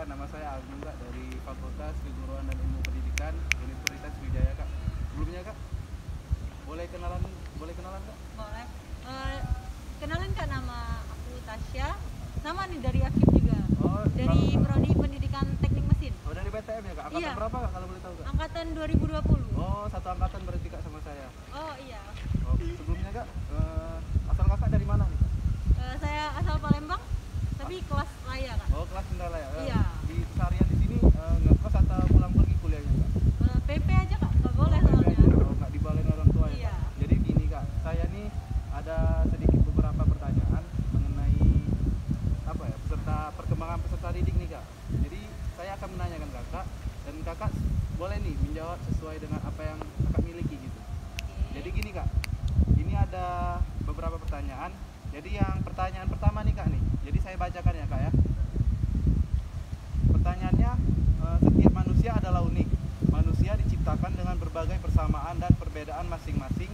kak, nama saya Agung kak dari Fakultas Keguruan dan Ilmu Pendidikan Universitas Wijaya kak. Sebelumnya kak, boleh kenalan, boleh kenalan kak? Boleh. Eh, kenalin kak nama aku Tasya. Sama nih dari Akif juga. Oh, Dari Bang- Prodi Pendidikan Teknik Mesin. Oh dari BTM ya kak? Angkatan Iya. berapa kak kalau boleh tahu kak? Angkatan 2020. Oh satu angkatan berarti kak sama saya. Oh iya. Oh, sebelumnya kak, eh, asal kakak dari mana nih kak? Eh, saya asal Palembang, tapi kelas laya kak. Oh kelas Kendala ya? Eh, Iya. Di keseharian di sini eh, ngekos atau pulang pergi kuliahnya kak? Eh, PP aja kak, nggak boleh Oh, soalnya. aja. Oh, nggak dibalain orang tua ya Iya. Kak? Jadi gini kak, saya nih ada sedikit beberapa pertanyaan mengenai apa ya peserta perkembangan peserta didik nih kak. Jadi saya akan menanyakan kakak dan kakak boleh nih menjawab sesuai dengan apa yang kakak miliki gitu. Oke. Jadi gini kak, ini ada beberapa pertanyaan. Jadi yang pertanyaan pertama nih kak nih. Jadi saya bacakan ya kak ya. Pertanyaannya, eh, setiap manusia adalah unik. Manusia diciptakan dengan berbagai persamaan dan perbedaan masing-masing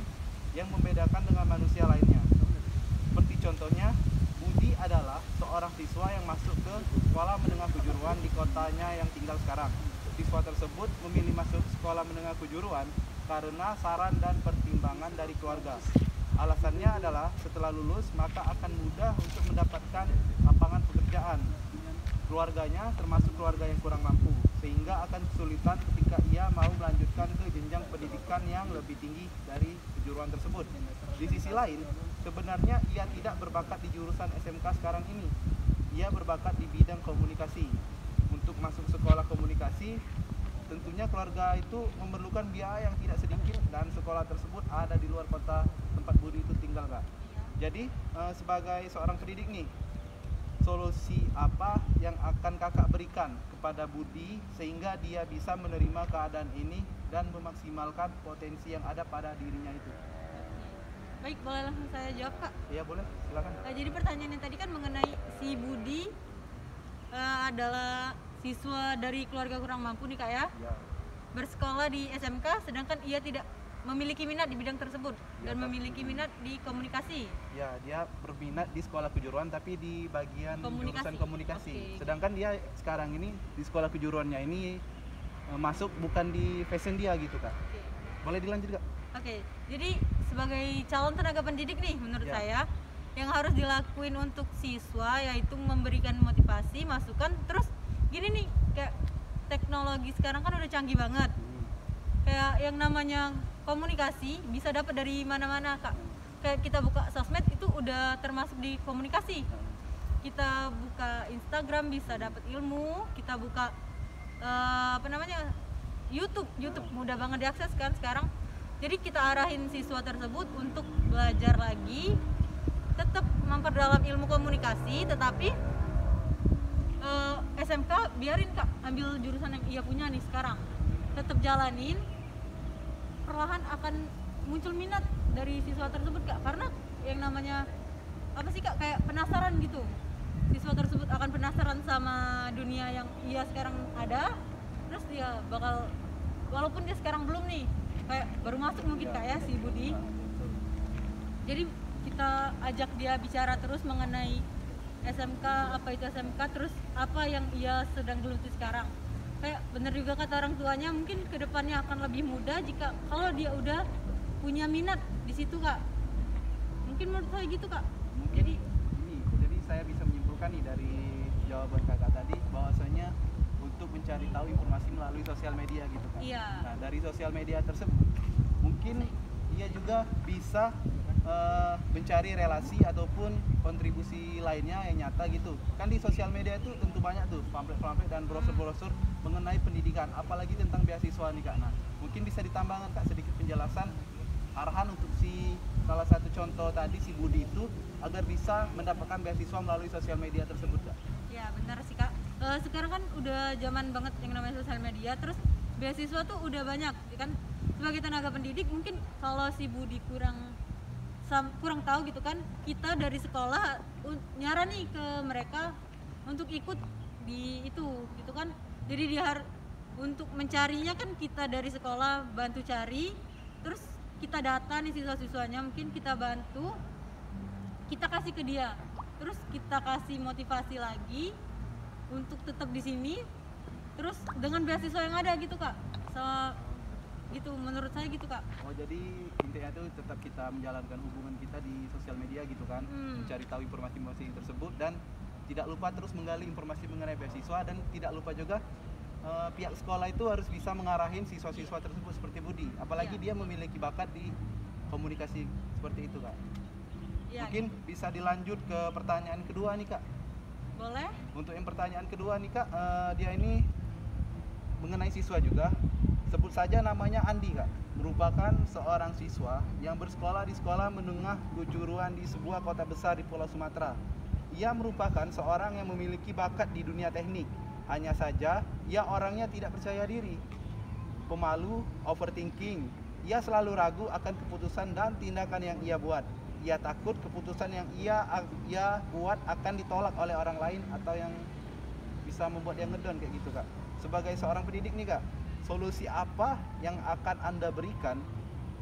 yang membedakan dengan manusia lainnya. Seperti contohnya, Budi seorang siswa yang masuk ke sekolah menengah kejuruan di kotanya yang tinggal sekarang. Siswa tersebut memilih masuk sekolah menengah kejuruan karena saran dan pertimbangan dari keluarga. Alasannya adalah setelah lulus maka akan mudah untuk mendapatkan lapangan pekerjaan. Keluarganya termasuk keluarga yang kurang mampu sehingga akan kesulitan ketika ia mau melanjutkan ke jenjang pendidikan yang lebih tinggi dari kejuruan tersebut. Di sisi lain, sebenarnya ia tidak berbakat di jurusan SMK sekarang ini. Ia berbakat di bidang komunikasi. Untuk masuk sekolah komunikasi, tentunya keluarga itu memerlukan biaya yang tidak sedikit dan sekolah tersebut ada di luar kota tempat Budi itu tinggal kak. Jadi eh, sebagai seorang pendidik nih, solusi apa yang akan kakak berikan kepada Budi sehingga dia bisa menerima keadaan ini dan memaksimalkan potensi yang ada pada dirinya itu? Baik, boleh langsung saya jawab kak. Iya boleh, silakan. Eh, jadi pertanyaan yang tadi kan mengenai si Budi eh, adalah siswa dari keluarga kurang mampu nih kak ya. Ya, bersekolah di SMK sedangkan ia tidak memiliki minat di bidang tersebut Ya, dan memiliki minat di komunikasi. ya dia berminat di sekolah kejuruan tapi di bagian Komunikasi. jurusan komunikasi. Oke. Sedangkan dia sekarang ini di sekolah kejuruannya ini eh, masuk bukan di fashion dia gitu kak. Oke. Boleh dilanjut kak? Oke. Jadi sebagai calon tenaga pendidik nih menurut Ya. saya yang harus dilakuin untuk siswa yaitu memberikan motivasi, masukan terus gini nih kayak teknologi sekarang kan udah canggih banget. Kayak yang namanya komunikasi bisa dapat dari mana-mana, Kak. Kayak kita buka sosmed itu udah termasuk di komunikasi. kita buka Instagram bisa dapat ilmu kita buka eh, apa namanya YouTube YouTube mudah banget diakses kan sekarang jadi kita arahin siswa tersebut untuk belajar lagi tetap memperdalam ilmu komunikasi tetapi eh, SMK biarin kak ambil jurusan yang ia punya nih sekarang. Tetap jalanin perlahan akan muncul minat dari siswa tersebut kak. Karena yang namanya apa sih kak kayak penasaran gitu. Siswa tersebut akan penasaran sama dunia yang ia sekarang ada terus dia bakal walaupun dia sekarang belum nih kayak baru masuk mungkin kak ya si Budi. Jadi kita ajak dia bicara terus mengenai SMK apa itu SMK terus apa yang ia sedang geluti sekarang. Kayak bener juga kata orang tuanya mungkin ke depannya akan lebih mudah jika kalau dia udah punya minat di situ kak. Mungkin menurut saya gitu kak. Mungkin jadi ini, jadi saya bisa menyimpulkan nih dari jawaban kakak tadi bahwasanya mencari tahu informasi melalui sosial media gitu kan. Iya. Nah dari sosial media tersebut mungkin ia juga bisa eh, mencari relasi ataupun kontribusi lainnya yang nyata gitu. Kan di sosial media itu tentu banyak tuh pamflet-pamflet dan brosur-brosur mengenai pendidikan, apalagi tentang beasiswa nih kak. Nah mungkin bisa ditambahkan kak sedikit penjelasan arahan untuk si salah satu contoh tadi si Budi itu agar bisa mendapatkan beasiswa melalui sosial media tersebut kak. ya benar sih kak Eh, sekarang kan udah zaman banget yang namanya sosial media terus beasiswa tuh udah banyak ya kan? Sebagai tenaga pendidik mungkin kalau si Budi kurang sam- kurang tahu gitu kan kita dari sekolah nyarani ke mereka untuk ikut di itu gitu kan? Jadi dia untuk mencarinya kan kita dari sekolah bantu cari terus kita data nih siswa-siswanya mungkin kita bantu kita kasih ke dia terus kita kasih motivasi lagi untuk tetap di sini terus dengan beasiswa yang ada gitu kak so, gitu menurut saya gitu kak Oh jadi intinya itu tetap kita menjalankan hubungan kita di sosial media gitu kan, Hmm. mencari tahu informasi-informasi tersebut dan tidak lupa terus menggali informasi mengenai beasiswa dan tidak lupa juga eh, pihak sekolah itu harus bisa mengarahin siswa-siswa tersebut seperti Budi, apalagi Iya. dia memiliki bakat di komunikasi seperti itu kak. ya Mungkin bisa dilanjut ke pertanyaan kedua nih kak. Boleh Untuk yang pertanyaan kedua nih kak, eh, dia ini mengenai siswa juga. Sebut saja namanya Andi kak, merupakan seorang siswa yang bersekolah di sekolah menengah kejuruan di sebuah kota besar di Pulau Sumatera. Ia merupakan seorang yang memiliki bakat di dunia teknik. Hanya saja, ia orangnya tidak percaya diri, pemalu, overthinking. Ia selalu ragu akan keputusan dan tindakan yang ia buat. Ia takut keputusan yang ia ia buat akan ditolak oleh orang lain atau yang bisa membuat dia ngedon kayak gitu kak. Sebagai seorang pendidik nih kak, solusi apa yang akan anda berikan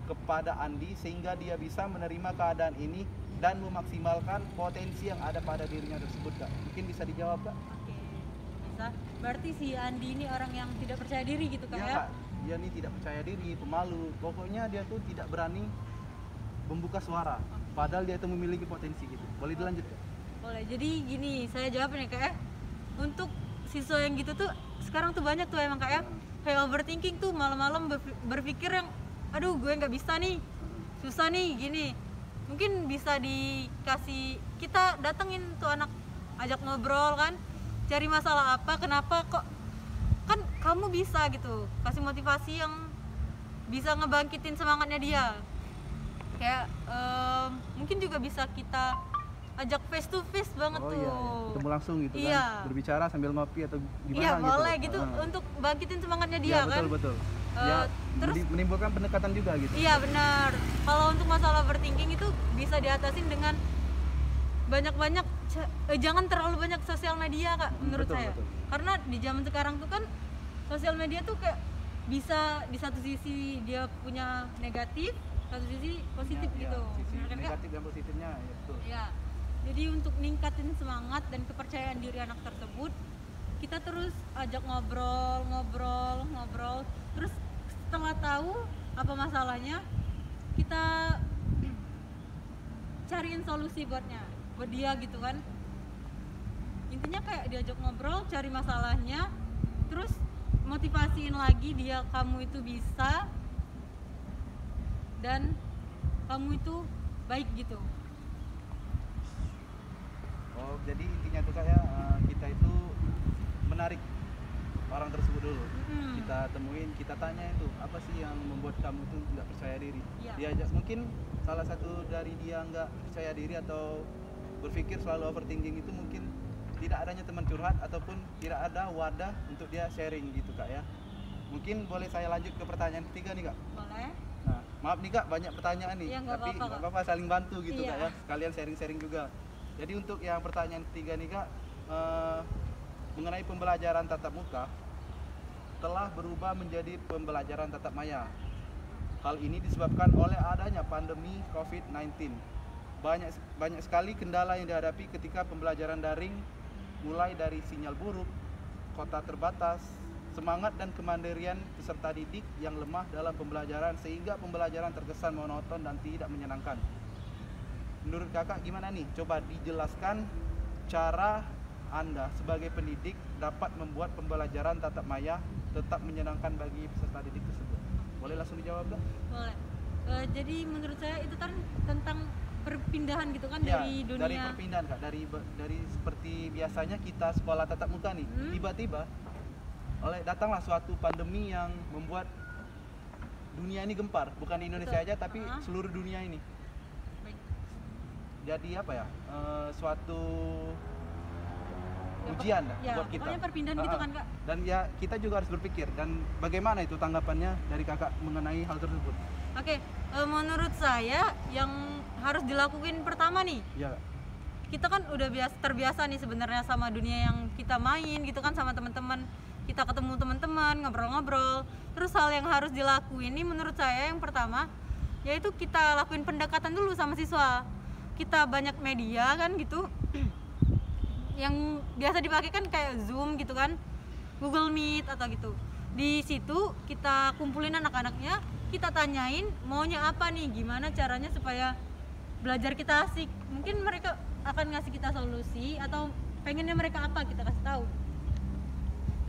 kepada Andi sehingga dia bisa menerima keadaan ini dan memaksimalkan potensi yang ada pada dirinya tersebut kak. Mungkin bisa dijawab kak? oke bisa berarti si Andi ini orang yang tidak percaya diri gitu kak Iya ya kak, dia ini tidak percaya diri, pemalu. Pokoknya dia tuh tidak berani membuka suara. Padahal dia itu memiliki potensi gitu. Boleh dilanjut kak? boleh. Jadi gini saya jawab nih kak ya. Untuk siswa yang gitu tuh sekarang tuh banyak tuh emang kak ya. Kayak overthinking tuh malam-malam berpi- berpikir yang aduh gue nggak bisa nih. Susah nih gini. Mungkin bisa dikasih kita datengin tuh anak ajak ngobrol kan cari masalah apa kenapa kok kan kamu bisa gitu kasih motivasi yang bisa ngebangkitin semangatnya dia kayak em, mungkin juga bisa kita ajak face to face banget oh tuh iya, iya. ketemu langsung gitu Iya. kan, berbicara sambil ngopi atau gimana iya gitu. boleh gitu Ah. untuk bangkitin semangatnya Iya, dia kan betul betul. Eh, ya, terus- meni- menimbulkan pendekatan juga gitu. iya benar kalau untuk masalah overthinking itu bisa diatasin dengan banyak-banyak eh, jangan terlalu banyak sosial media kak menurut betul, saya betul. karena di zaman sekarang tuh kan sosial media tuh kayak bisa di satu sisi dia punya negatif satu sisi positif Ya, gitu ya, sisi Benar kan, negatif dan positifnya ya betul. Ya, jadi untuk ningkatin semangat dan kepercayaan diri anak tersebut, kita terus ajak ngobrol, ngobrol, ngobrol. Terus setelah tahu apa masalahnya, kita cariin solusi buatnya, buat dia gitu kan. Intinya kayak diajak ngobrol, cari masalahnya, terus motivasiin lagi dia kamu itu bisa dan kamu itu baik gitu. Oh, jadi intinya tuh kayak eh, kita itu menarik orang tersebut dulu. Mm. Kita temuin, kita tanya itu apa sih yang membuat kamu tuh nggak percaya diri. Iya. Diajak mungkin salah satu dari dia nggak percaya diri atau berpikir selalu overthinking itu mungkin tidak adanya teman curhat ataupun tidak ada wadah untuk dia sharing gitu kak ya. Mungkin boleh saya lanjut ke pertanyaan ketiga nih kak. Boleh? Maaf nih kak, banyak pertanyaan nih, nggak tapi nggak apa-apa saling bantu gitu Iya. kak ya, sekalian sharing-sharing juga. Jadi untuk yang pertanyaan ketiga nih kak, eh, mengenai pembelajaran tatap muka telah berubah menjadi pembelajaran tatap maya. Hal ini disebabkan oleh adanya pandemi COVID-19. Banyak banyak sekali kendala yang dihadapi ketika pembelajaran daring, mulai dari sinyal buruk, kota terbatas, semangat dan kemandirian peserta didik yang lemah dalam pembelajaran sehingga pembelajaran terkesan monoton dan tidak menyenangkan. Menurut kakak gimana nih? Coba dijelaskan cara anda sebagai pendidik dapat membuat pembelajaran tatap maya tetap menyenangkan bagi peserta didik tersebut. Boleh langsung dijawab kak? Boleh. Eh, jadi menurut saya itu kan tentang perpindahan gitu kan Ya, dari dunia dari perpindahan kak, dari dari seperti biasanya kita sekolah tatap muka nih, Hmm. Oleh datanglah suatu pandemi yang membuat dunia ini gempar, bukan di Indonesia Betul. aja tapi Ah. seluruh dunia ini. Baik. Jadi apa ya? eh, suatu Ya, ujian lah ya, buat kita. perpindahan gitu Ah, kan, Kak. Dan ya kita juga harus berpikir dan bagaimana itu tanggapannya dari kakak mengenai hal tersebut? Oke, eh, menurut saya yang harus dilakuin pertama nih, Ya, kita kan udah biasa terbiasa nih sebenarnya sama dunia yang kita main gitu kan sama teman-teman. Kita ketemu teman-teman, ngobrol-ngobrol. Terus hal yang harus dilakuin nih menurut saya yang pertama yaitu kita lakuin pendekatan dulu sama siswa. Kita banyak media kan gitu. yang biasa dipakai kan kayak Zoom gitu kan Google Meet atau gitu di situ kita kumpulin anak-anaknya kita tanyain maunya apa nih gimana caranya supaya belajar kita asik mungkin mereka akan ngasih kita solusi atau pengennya mereka apa kita kasih tahu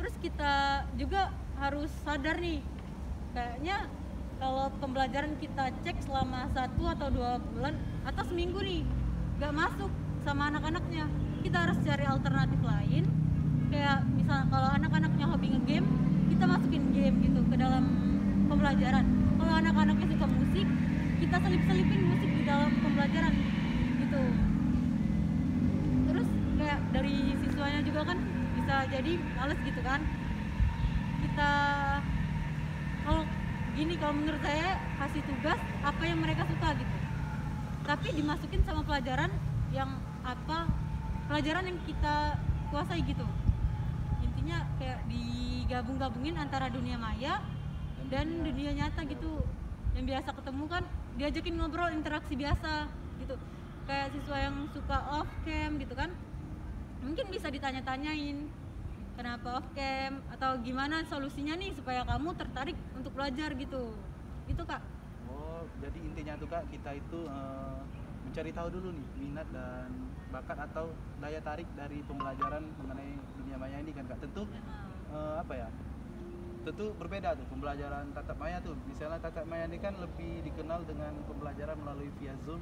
terus kita juga harus sadar nih kayaknya kalau pembelajaran kita cek selama satu atau dua bulan atau seminggu nih nggak masuk sama anak-anaknya. Kita harus cari alternatif lain kayak misal kalau anak-anaknya hobi ngegame kita masukin game gitu ke dalam pembelajaran. Kalau anak-anaknya suka musik kita selip-selipin musik di dalam pembelajaran gitu. Terus kayak dari siswanya juga kan bisa jadi males gitu kan. Kita kalau gini kalau menurut saya kasih tugas apa yang mereka suka gitu. Tapi dimasukin sama pelajaran yang apa pelajaran yang kita kuasai gitu. Intinya kayak digabung-gabungin antara dunia maya dan dunia nyata gitu. Yang biasa ketemu kan diajakin ngobrol interaksi biasa gitu. Kayak siswa yang suka off cam gitu kan mungkin bisa ditanya-tanyain kenapa off cam atau gimana solusinya nih supaya kamu tertarik untuk belajar gitu itu kak Oh, jadi intinya tuh kak kita itu eh, mencari tahu dulu nih minat dan bakat atau daya tarik dari pembelajaran mengenai dunia maya ini kan kak. Tentu eh, apa ya? Tentu berbeda tuh pembelajaran tatap maya tuh. Misalnya tatap maya ini kan lebih dikenal dengan pembelajaran melalui via Zoom,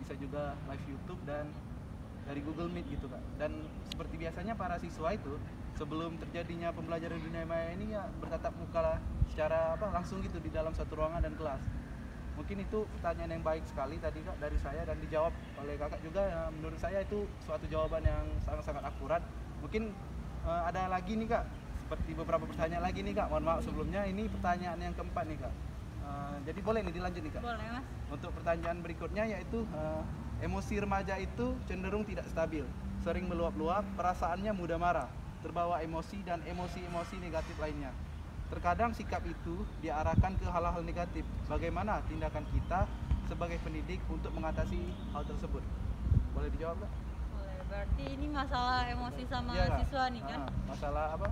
bisa juga live YouTube dan dari Google Meet gitu kak. Dan seperti biasanya para siswa itu sebelum terjadinya pembelajaran dunia maya ini ya bertatap muka lah secara apa langsung gitu di dalam satu ruangan dan kelas. Mungkin itu pertanyaan yang baik sekali tadi kak dari saya dan dijawab oleh kakak juga. Ya, menurut saya itu suatu jawaban yang sangat-sangat akurat. Mungkin eh, ada lagi nih kak, seperti beberapa pertanyaan lagi nih kak. Mohon maaf sebelumnya ini pertanyaan yang keempat nih kak. Eh, jadi boleh nih dilanjut nih kak. boleh mas Untuk pertanyaan berikutnya yaitu eh, emosi remaja itu cenderung tidak stabil, sering meluap-luap, perasaannya mudah marah, terbawa emosi dan emosi-emosi negatif lainnya. Terkadang sikap itu diarahkan ke hal-hal negatif. Bagaimana tindakan kita sebagai pendidik untuk mengatasi hal tersebut? Boleh dijawab nggak? boleh berarti ini masalah emosi sama Kak. siswa nih kan Ah, masalah apa?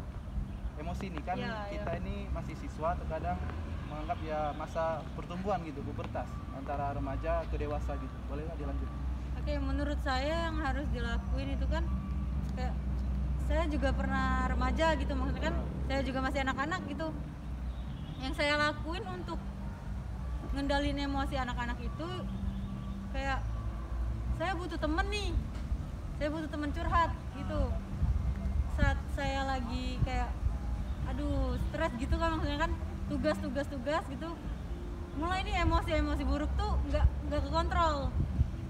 Emosi nih kan Iya, kita ini masih siswa terkadang menganggap ya masa pertumbuhan gitu, pubertas antara remaja ke dewasa gitu. Boleh nggak dilanjut? Oke, menurut saya yang harus dilakuin itu kan kayak saya juga pernah remaja gitu maksudnya kan saya juga masih anak-anak gitu. Yang saya lakuin untuk ngendalin emosi anak-anak itu kayak saya butuh temen nih. Saya butuh temen curhat gitu. Saat saya lagi kayak aduh stres gitu kan maksudnya kan tugas-tugas tugas gitu. Mulai nih emosi-emosi buruk tuh nggak nggak kekontrol.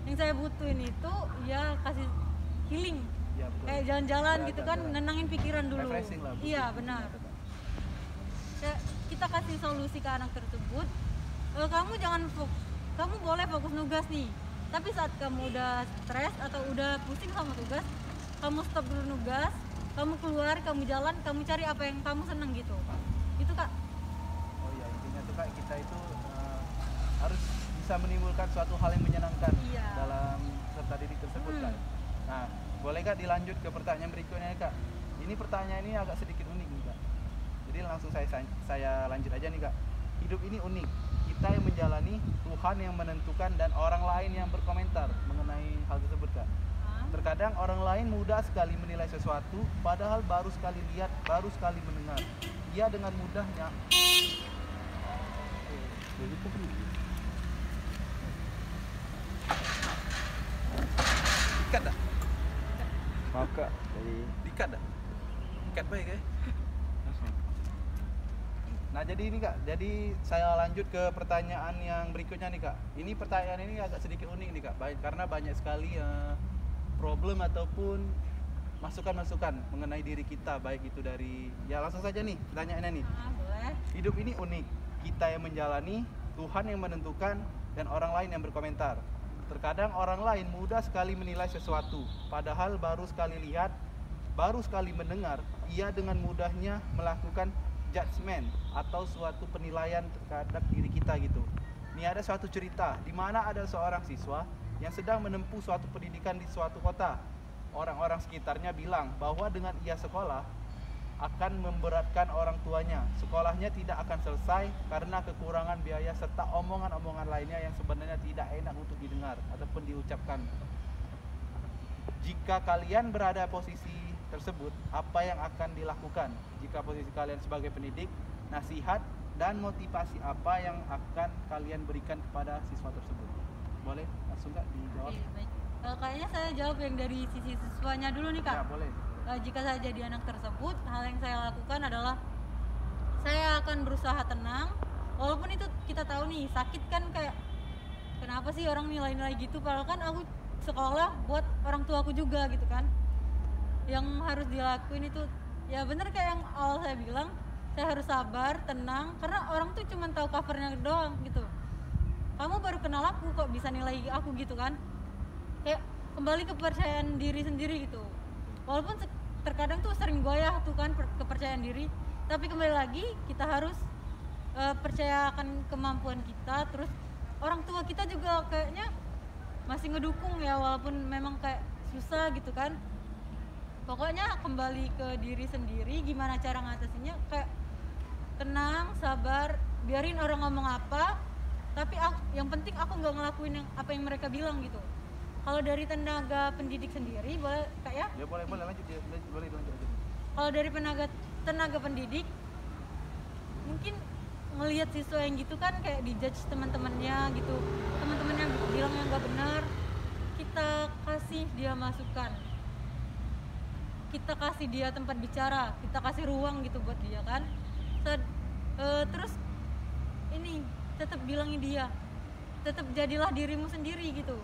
Yang saya butuhin itu ya kasih healing. Ya, betul. kayak jalan-jalan Ya, gitu kan jalan-jalan. nenangin pikiran dulu. Refreshing lah. iya benar. Kayak kita kasih solusi ke anak tersebut. "Eh, kamu jangan fok- kamu boleh fokus nugas nih. Tapi saat kamu udah stres atau udah pusing sama tugas kamu stop dulu nugas kamu keluar kamu jalan kamu cari apa yang kamu seneng gitu itu kak Oh iya, intinya tuh kak kita itu eh, harus bisa menimbulkan suatu hal yang menyenangkan Iya. dalam serta didik tersebut Hmm. kak. Nah, boleh kak dilanjut ke pertanyaan berikutnya kak? Ini pertanyaan ini agak sedikit unik nih kak. Jadi langsung saya saya lanjut aja nih kak. Hidup ini unik. Kita yang menjalani, Tuhan yang menentukan dan orang lain yang berkomentar mengenai hal tersebut kak. Hah? Terkadang orang lain mudah sekali menilai sesuatu, padahal baru sekali lihat, baru sekali mendengar. Ia dengan mudahnya. Dikat dah, Maka dari dikat dah. Dikat baik eh. Nah jadi ini kak, jadi saya lanjut ke pertanyaan yang berikutnya nih kak. Ini pertanyaan ini agak sedikit unik nih kak, baik karena banyak sekali eh, problem ataupun masukan-masukan mengenai diri kita, baik itu dari ya langsung saja nih pertanyaannya nih. Ah, boleh Hidup ini unik, kita yang menjalani, Tuhan yang menentukan, dan orang lain yang berkomentar. Terkadang orang lain mudah sekali menilai sesuatu, padahal baru sekali lihat, baru sekali mendengar, ia dengan mudahnya melakukan judgment atau suatu penilaian terhadap diri kita gitu. Ini ada suatu cerita di mana ada seorang siswa yang sedang menempuh suatu pendidikan di suatu kota. orang-orang sekitarnya bilang bahwa dengan ia sekolah akan memberatkan orang tuanya. Sekolahnya tidak akan selesai karena kekurangan biaya serta omongan-omongan lainnya yang sebenarnya tidak enak untuk didengar ataupun diucapkan. Jika kalian berada posisi tersebut, apa yang akan dilakukan? Jika posisi kalian sebagai pendidik, nasihat dan motivasi apa yang akan kalian berikan kepada siswa tersebut? Boleh langsung nggak dijawab? Iya, baik. Eh, kayaknya saya jawab yang dari sisi siswanya dulu nih kak Ya, boleh. Eh, jika saya jadi anak tersebut hal yang saya lakukan adalah saya akan berusaha tenang. Walaupun itu kita tahu nih sakit kan kayak kenapa sih orang nilai-nilai gitu? Padahal kan aku sekolah buat orang tua aku juga gitu kan. Yang harus dilakuin itu ya bener kayak yang awal saya bilang saya harus sabar tenang. Karena orang tuh cuma tahu covernya doang gitu. Kamu baru kenal aku kok bisa nilai aku gitu kan? Kayak kembali kepercayaan diri sendiri gitu. Walaupun se- terkadang tuh sering goyah tuh kan per- kepercayaan diri. Tapi kembali lagi kita harus eh, percaya akan kemampuan kita terus orang tua kita juga kayaknya masih ngedukung ya walaupun memang kayak susah gitu kan. Pokoknya kembali ke diri sendiri gimana cara ngatasinnya kayak tenang sabar biarin orang ngomong apa. Tapi aku, yang penting aku nggak ngelakuin yang apa yang mereka bilang gitu kalau dari tenaga pendidik sendiri boleh kak ya? Ya boleh boleh lanjut ya, lanjut, boleh lanjut aja. kalau dari tenaga tenaga pendidik mungkin ngelihat siswa yang gitu kan kayak dijudge teman-temannya gitu. Teman-temannya bilang yang nggak benar kita kasih dia masukan. Kita kasih dia tempat bicara kita kasih ruang gitu buat dia kan. Set- eh, terus ini tetap bilangin dia tetap jadilah dirimu sendiri gitu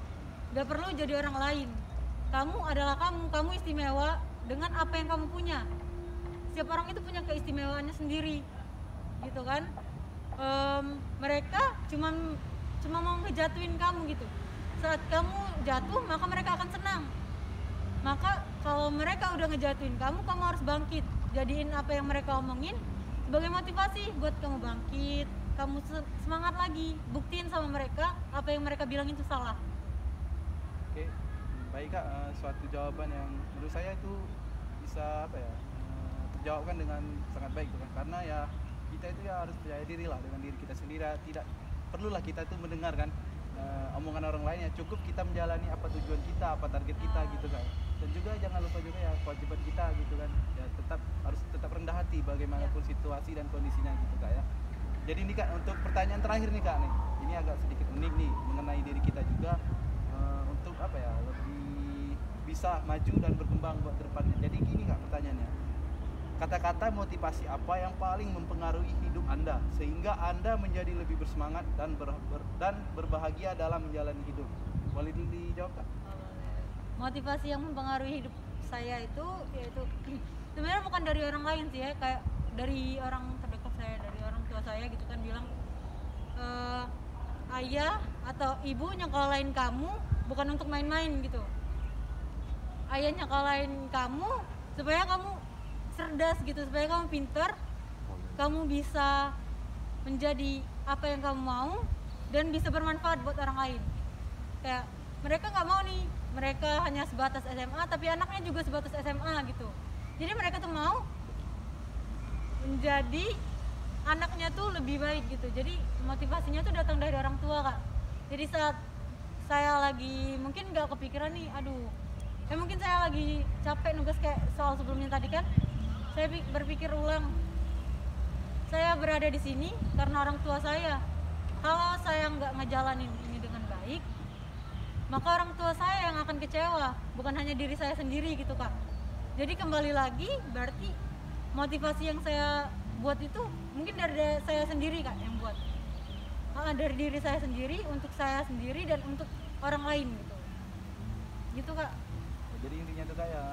gak perlu jadi orang lain. Kamu adalah kamu kamu istimewa dengan apa yang kamu punya. Setiap orang itu punya keistimewaannya sendiri gitu kan? Em, mereka cuma cuma mau ngejatuhin kamu gitu. Saat kamu jatuh maka mereka akan senang. Maka kalau mereka udah ngejatuhin kamu kamu harus bangkit. Jadiin apa yang mereka omongin sebagai motivasi buat kamu bangkit kamu se- semangat lagi. Buktiin sama mereka apa yang mereka bilang itu salah baik kak. Eh, suatu jawaban yang menurut saya itu bisa apa ya eh, terjawabkan dengan sangat baik bukan? Karena ya kita itu ya harus percaya diri lah dengan diri kita sendiri. Tidak perlulah kita itu mendengarkan eh, omongan orang lain ya. Cukup kita menjalani apa tujuan kita, apa target kita gitu kan. Dan juga jangan lupa juga ya kewajiban kita gitu kan. Ya tetap harus tetap rendah hati bagaimanapun situasi dan kondisinya gitu kak ya. Jadi ini kak untuk pertanyaan terakhir nih kak nih. Ini agak sedikit unik nih mengenai diri kita juga eh, untuk apa ya lebih bisa maju dan berkembang buat ke depannya. Jadi gini kak pertanyaannya. Kata-kata motivasi apa yang paling mempengaruhi hidup anda sehingga anda menjadi lebih bersemangat dan ber- ber- dan berbahagia dalam menjalani hidup. Boleh dijawab kak? motivasi yang mempengaruhi hidup saya itu yaitu sebenarnya bukan dari orang lain sih ya kayak dari orang terdekat saya dari orang tua saya gitu kan bilang "Eh, ayah atau ibu nyekolahin kamu bukan untuk main-main gitu ayah nyekolahin kamu supaya kamu cerdas gitu supaya kamu pinter kamu bisa menjadi apa yang kamu mau dan bisa bermanfaat buat orang lain. Kayak mereka nggak mau nih mereka hanya sebatas SMA tapi anaknya juga sebatas SMA gitu. Jadi mereka tuh mau menjadi anaknya tuh lebih baik gitu. Jadi motivasinya tuh datang dari orang tua kak. Jadi saat saya lagi mungkin nggak kepikiran nih aduh eh mungkin saya lagi capek nugas kayak soal sebelumnya tadi kan. Saya pi- berpikir ulang. Saya berada di sini karena orang tua saya. Kalau saya nggak ngejalanin ini dengan baik maka orang tua saya yang akan kecewa. Bukan hanya diri saya sendiri gitu kak. Jadi kembali lagi berarti motivasi yang saya buat itu mungkin dari da- saya sendiri kak yang buat. Ah, dari diri saya sendiri untuk saya sendiri dan untuk orang lain gitu. Gitu kak Jadi intinya tuh kayak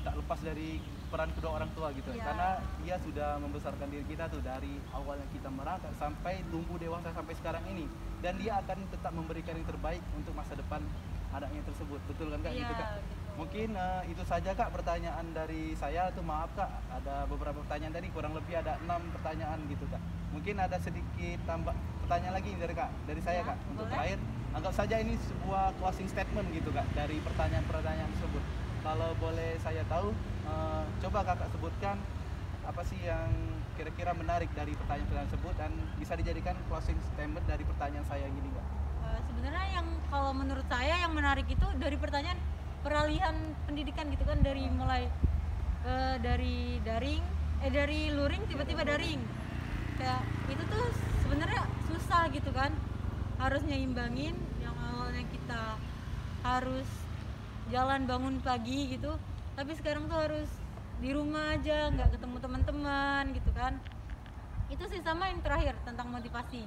tak lepas dari peran kedua orang tua gitu. Iya. karena dia sudah membesarkan diri kita tuh dari awal yang kita merangkak sampai tumbuh dewasa sampai sekarang ini. Dan dia akan tetap memberikan yang terbaik untuk masa depan anaknya tersebut. Betul kan kak? Iya, gitu kak? gitu. mungkin eh, itu saja kak pertanyaan dari saya. Tuh maaf kak ada beberapa pertanyaan tadi. Kurang lebih ada enam pertanyaan gitu kak. Mungkin ada sedikit tambah pertanyaan lagi dari kak dari saya Ya, kak untuk boleh. terakhir anggap saja ini sebuah closing statement gitu kak dari pertanyaan-pertanyaan tersebut. Kalau boleh saya tahu, eh, coba kakak sebutkan apa sih yang kira-kira menarik dari pertanyaan-pertanyaan tersebut dan bisa dijadikan closing statement dari pertanyaan saya yang ini, Kak. Eh, sebenarnya yang kalau menurut saya yang menarik itu dari pertanyaan peralihan pendidikan gitu kan dari mulai eh, dari daring eh dari luring tiba-tiba daring. Kayak itu tuh sebenarnya susah gitu kan harus nyimbangin yang awalnya kita harus jalan bangun pagi gitu tapi sekarang tuh harus di rumah aja nggak ketemu teman-teman gitu kan. Itu sih sama yang terakhir tentang motivasi.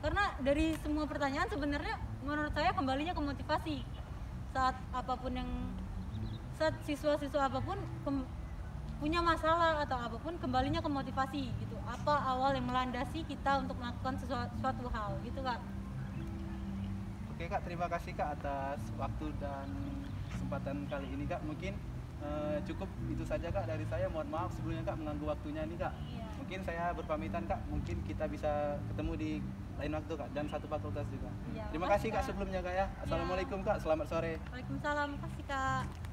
Karena dari semua pertanyaan sebenarnya menurut saya kembalinya ke motivasi. Saat apa pun yang saat siswa-siswa apa pun kem- punya masalah atau apa pun kembalinya ke motivasi gitu. Apa awal yang melandasi kita untuk melakukan sesuatu, suatu hal gitu kan Oke kak, terima kasih kak atas waktu dan kesempatan kali ini kak. Mungkin eh, cukup itu saja kak dari saya. Mohon maaf sebelumnya kak mengganggu waktunya ini kak. Iya. Mungkin saya berpamitan kak. Mungkin kita bisa ketemu di lain waktu kak dan satu fakultas juga. Iya, Terima kasih kak Kak. sebelumnya kak ya. Assalamualaikum kak. Selamat sore. Waalaikumsalam kasih kak